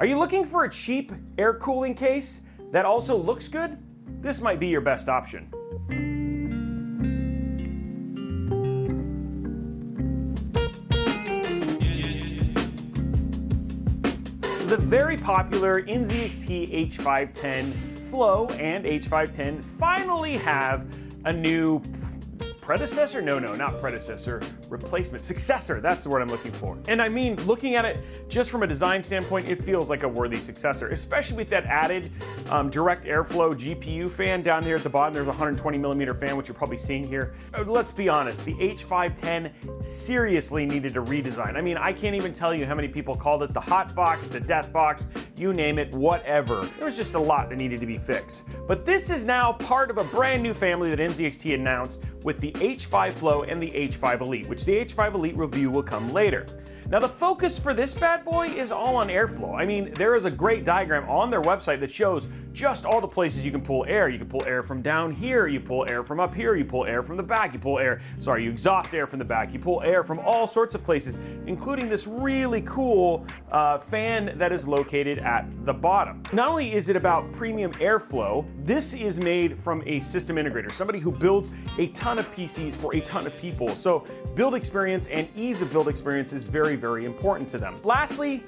Are you looking for a cheap air cooling case that also looks good? This might be your best option. The very popular NZXT H510 Flow and H510 finally have a new predecessor? No, no, not predecessor. Replacement. Successor. That's the word I'm looking for. And I mean, looking at it just from a design standpoint, it feels like a worthy successor, especially with that added um, direct airflow GPU fan down here at the bottom. There's a 120 millimeter fan, which you're probably seeing here. Uh, let's be honest, the H510 seriously needed a redesign. I mean, I can't even tell you how many people called it the hot box, the death box, you name it, whatever. There was just a lot that needed to be fixed. But this is now part of a brand new family that NZXT announced with the H5 Flow and the H5 Elite, which the H5 Elite review will come later. Now the focus for this bad boy is all on airflow. I mean, there is a great diagram on their website that shows just all the places you can pull air. You can pull air from down here, you pull air from up here, you pull air from the back, you pull air, sorry, you exhaust air from the back, you pull air from all sorts of places, including this really cool uh, fan that is located at the bottom. Not only is it about premium airflow, this is made from a system integrator, somebody who builds a ton of PCs for a ton of people. So build experience and ease of build experience is very, very important to them. Lastly,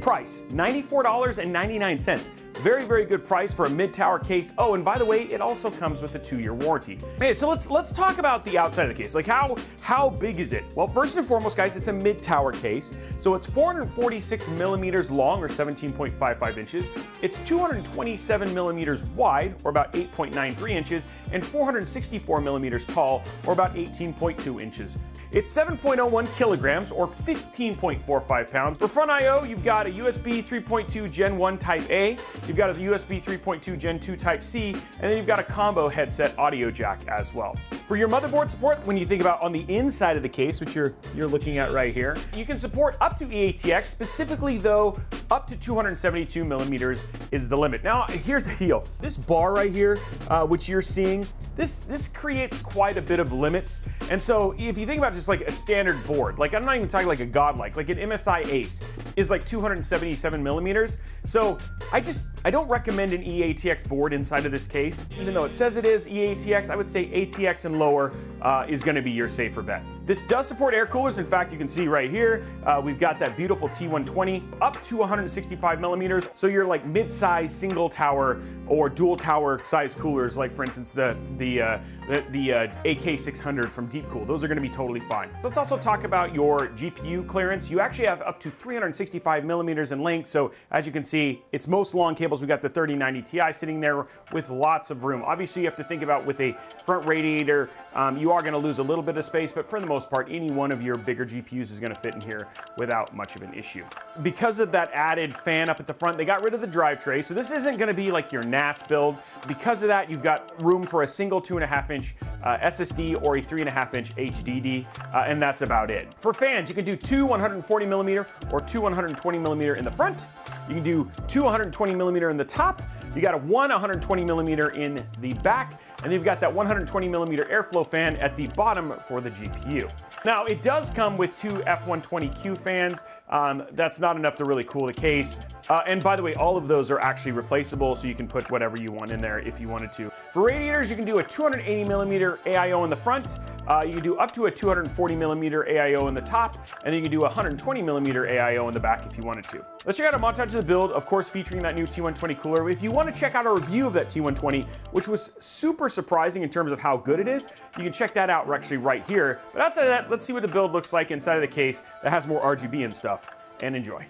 price, $94.99. Very, very good price for a mid-tower case. Oh, and by the way, it also comes with a two-year warranty. Okay, so let's let's talk about the outside of the case. Like how how big is it? Well, first and foremost, guys, it's a mid-tower case. So it's 446 millimeters long or 17.55 inches. It's 227 millimeters wide or about 8.93 inches and 464 millimeters tall or about 18.2 inches. It's 7.01 kilograms or 15.45 pounds. For front I.O., you've got a USB 3.2 Gen 1 Type A, you've got a USB 3.2 Gen 2 Type C, and then you've got a combo headset audio jack as well. For your motherboard support, when you think about on the inside of the case, which you're you're looking at right here, you can support up to EATX. Specifically, though, up to 272 millimeters is the limit. Now, here's the deal: this bar right here, uh, which you're seeing, this this creates quite a bit of limits. And so, if you think about just like a standard board, like I'm not even talking like a godlike, like an MSI Ace is like 277 millimeters. So I just I don't recommend an EATX board inside of this case, even though it says it is EATX. I would say ATX and lower uh, is going to be your safer bet. This does support air coolers. In fact, you can see right here, uh, we've got that beautiful T120 up to 165 millimeters. So you're like mid-size single tower or dual tower size coolers, like for instance the the uh, the, the uh, AK600 from Deepcool. Those are going to be totally fine. Let's also talk about your GPU clearance. You actually have up to 365 millimeters in length. So as you can see, it's most long cables. We got the 3090 Ti sitting there with lots of room. Obviously, you have to think about with a front radiator, um, you are going to lose a little bit of space, but for the most part, any one of your bigger GPUs is going to fit in here without much of an issue. Because of that added fan up at the front, they got rid of the drive tray. So this isn't going to be like your NAS build. Because of that, you've got room for a single two and a half inch uh, SSD or a three and a half inch HDD, uh, and that's about it. For fans, you can do two 140 millimeter or two 120 millimeter in the front. You can do two 120 millimeter in the top. You got a one 120 millimeter in the back, and you've got that 120 millimeter airflow fan at the bottom for the GPU. Now, it does come with two F120Q fans. Um, that's not enough to really cool the case. Uh, and by the way, all of those are actually replaceable, so you can put whatever you want in there if you wanted to. For radiators, you can do a 280 millimeter AIO in the front. Uh, you can do up to a 240 millimeter AIO in the top, and then you can do 120 millimeter AIO in the back if you wanted to. Let's check out a montage of the build, of course, featuring that new T120 cooler. If you want to check out a review of that T120, which was super surprising in terms of how good it is, you can check that out actually right here. But outside of that, let's see what the build looks like inside of the case that has more RGB and stuff, and enjoy.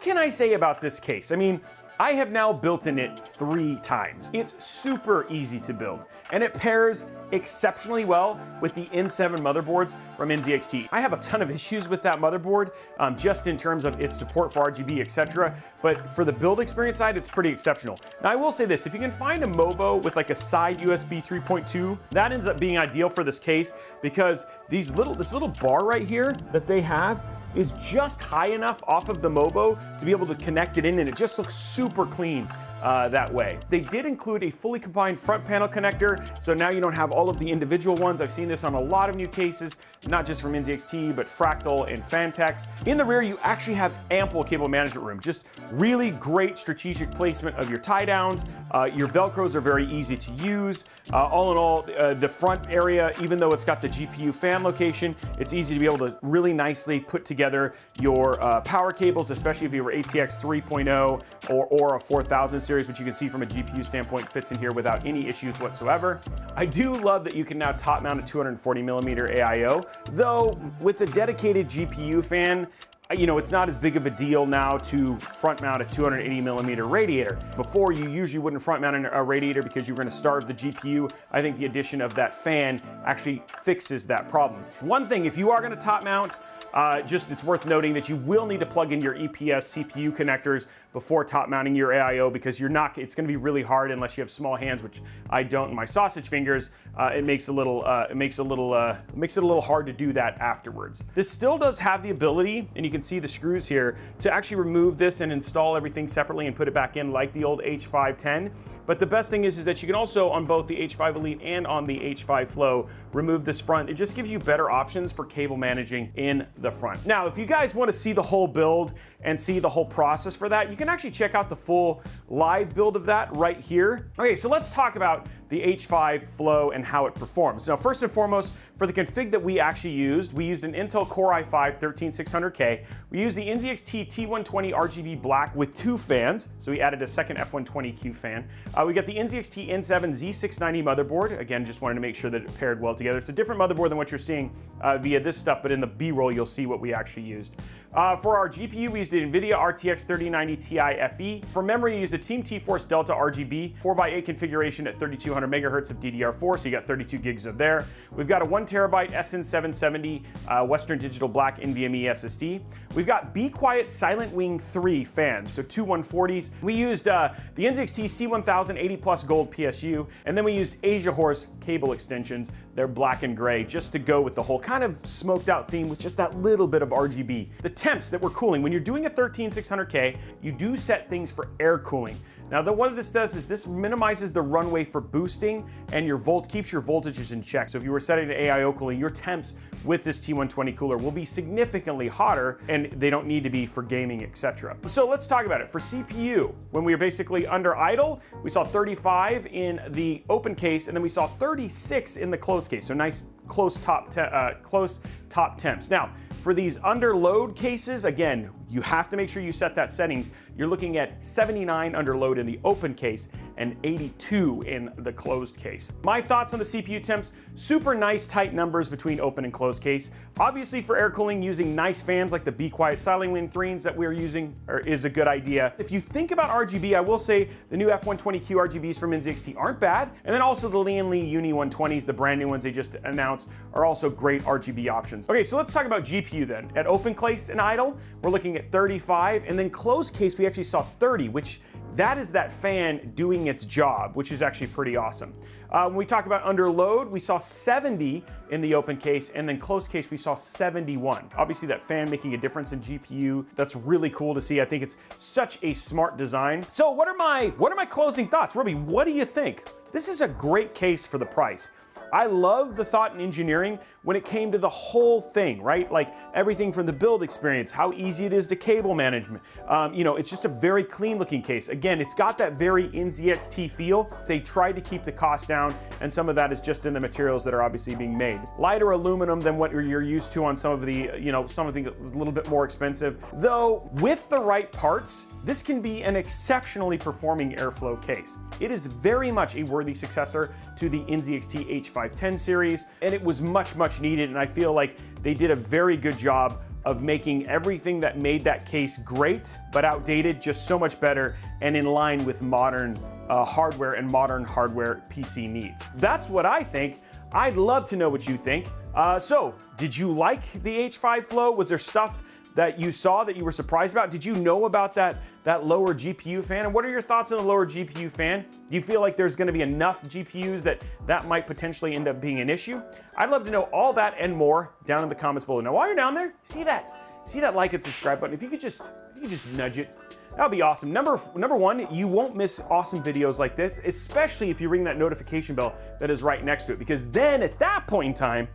What can I say about this case? I mean, I have now built in it three times. It's super easy to build, and it pairs exceptionally well with the N7 motherboards from NZXT. I have a ton of issues with that motherboard, um, just in terms of its support for RGB, etc. But for the build experience side, it's pretty exceptional. Now I will say this, if you can find a MOBO with like a side USB 3.2, that ends up being ideal for this case because these little, this little bar right here that they have is just high enough off of the MOBO to be able to connect it in and it just looks super clean uh, that way. They did include a fully combined front panel connector, so now you don't have all of the individual ones. I've seen this on a lot of new cases, not just from NZXT, but Fractal and Phanteks. In the rear, you actually have ample cable management room, just really great strategic placement of your tie downs. Uh, your Velcros are very easy to use. Uh, all in all, uh, the front area, even though it's got the GPU fan location, it's easy to be able to really nicely put together your uh, power cables, especially if you have ATX 3.0 or, or a 4000 series, which you can see from a GPU standpoint fits in here without any issues whatsoever. I do love that you can now top mount a 240 millimeter AIO, though with the dedicated GPU fan, you know, it's not as big of a deal now to front mount a 280 millimeter radiator. Before, you usually wouldn't front mount a radiator because you're gonna starve the GPU. I think the addition of that fan actually fixes that problem. One thing, if you are gonna top mount uh, just it's worth noting that you will need to plug in your EPS CPU connectors before top mounting your AIO because you're not, it's gonna be really hard unless you have small hands, which I don't my sausage fingers. Uh, it makes a little, uh, it makes a little, uh, makes it a little hard to do that afterwards. This still does have the ability, and you can see the screws here, to actually remove this and install everything separately and put it back in like the old H510. But the best thing is, is that you can also on both the H5 Elite and on the H5 Flow remove this front. It just gives you better options for cable managing in the front. Now, if you guys want to see the whole build and see the whole process for that, you can actually check out the full live build of that right here. Okay, so let's talk about the H5 Flow and how it performs. Now, first and foremost, for the config that we actually used, we used an Intel Core i5 13600K. We used the NZXT T120 RGB black with two fans, so we added a second F120Q fan. Uh, we got the NZXT N7 Z690 motherboard. Again, just wanted to make sure that it paired well together. It's a different motherboard than what you're seeing uh, via this stuff, but in the B-roll, you'll see what we actually used. Uh, for our GPU, we used the NVIDIA RTX 3090 Ti FE. For memory, we used a Team T-Force Delta RGB 4x8 configuration at 3200 megahertz of DDR4, so you got 32 gigs of there. We've got a one terabyte SN770 uh, Western Digital Black NVMe SSD. We've got Be Quiet Silent Wing 3 fans, so two 140s. We used uh, the NZXT C1000 80 Plus Gold PSU, and then we used Asiahorse cable extensions. They're black and gray, just to go with the whole kind of smoked out theme with just that little bit of RGB. The temps that we're cooling, when you're doing a 13600K, you do set things for air cooling. Now, the, what this does is this minimizes the runway for boosting and your volt keeps your voltages in check. So if you were setting to AIO cooling, your temps with this T120 cooler will be significantly hotter and they don't need to be for gaming, etc. So let's talk about it. For CPU, when we were basically under idle, we saw 35 in the open case and then we saw 36 in the closed case. So nice close top, uh, close top temps. Now, for these under load cases, again, you have to make sure you set that settings. You're looking at 79 under load in the open case and 82 in the closed case. My thoughts on the CPU temps, super nice tight numbers between open and closed case. Obviously for air cooling, using nice fans like the Be Quiet Silent Wing 3s that we're using is a good idea. If you think about RGB, I will say the new F120Q RGBs from NZXT aren't bad. And then also the Lian Li Uni 120s, the brand new ones they just announced, are also great RGB options. Okay, so let's talk about GPU then. At open case and idle, we're looking at 35, and then closed case, we actually saw 30, which that is that fan doing its job, which is actually pretty awesome. Uh, when we talk about under load, we saw 70 in the open case, and then closed case, we saw 71. Obviously, that fan making a difference in GPU, that's really cool to see. I think it's such a smart design. So what are my, what are my closing thoughts? Ruby, what do you think? This is a great case for the price. I love the thought and engineering when it came to the whole thing, right? Like everything from the build experience, how easy it is to cable management. Um, you know, it's just a very clean looking case. Again, it's got that very NZXT feel. They tried to keep the cost down, and some of that is just in the materials that are obviously being made. Lighter aluminum than what you're used to on some of the, you know, something a little bit more expensive. Though, with the right parts, this can be an exceptionally performing airflow case. It is very much a worthy successor to the NZXT H510 series, and it was much, much needed, and I feel like they did a very good job of making everything that made that case great but outdated just so much better and in line with modern uh, hardware and modern hardware PC needs. That's what I think. I'd love to know what you think. Uh, so, did you like the H5 Flow? Was there stuff that you saw that you were surprised about? Did you know about that, that lower GPU fan? And what are your thoughts on the lower GPU fan? Do you feel like there's gonna be enough GPUs that that might potentially end up being an issue? I'd love to know all that and more down in the comments below. Now, while you're down there, see that, see that like and subscribe button? If you could just, if you could just nudge it, that would be awesome. Number, number one, you won't miss awesome videos like this, especially if you ring that notification bell that is right next to it, because then at that point in time,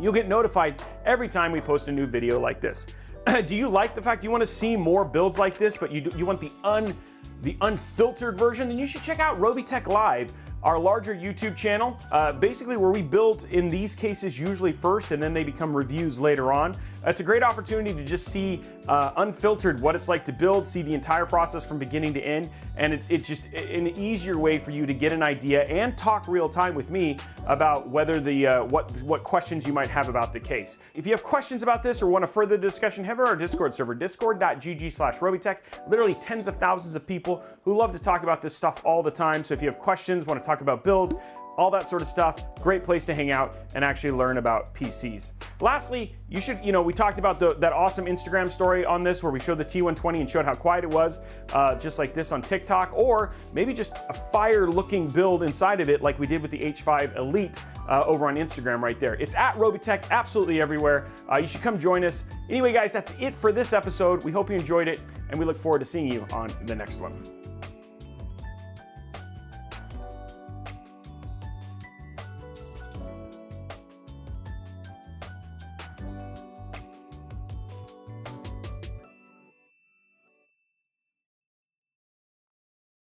you'll get notified every time we post a new video like this. do you like the fact you want to see more builds like this, but you, you want the un the unfiltered version, then you should check out Robeytech Live, our larger YouTube channel, uh, basically where we build in these cases usually first and then they become reviews later on. It's a great opportunity to just see uh, unfiltered what it's like to build, see the entire process from beginning to end, and it, it's just an easier way for you to get an idea and talk real time with me about whether the uh, what what questions you might have about the case. If you have questions about this or want a further discussion, head over our Discord server, discord.gg slash Robeytech. Literally tens of thousands of people who love to talk about this stuff all the time. So if you have questions, want to talk about builds, all that sort of stuff. Great place to hang out and actually learn about PCs. Lastly, you should, you know, we talked about the, that awesome Instagram story on this where we showed the T120 and showed how quiet it was, uh, just like this on TikTok, or maybe just a fire looking build inside of it like we did with the H5 Elite uh, over on Instagram right there. It's at Robeytech, absolutely everywhere. Uh, you should come join us. Anyway, guys, that's it for this episode. We hope you enjoyed it, and we look forward to seeing you on the next one.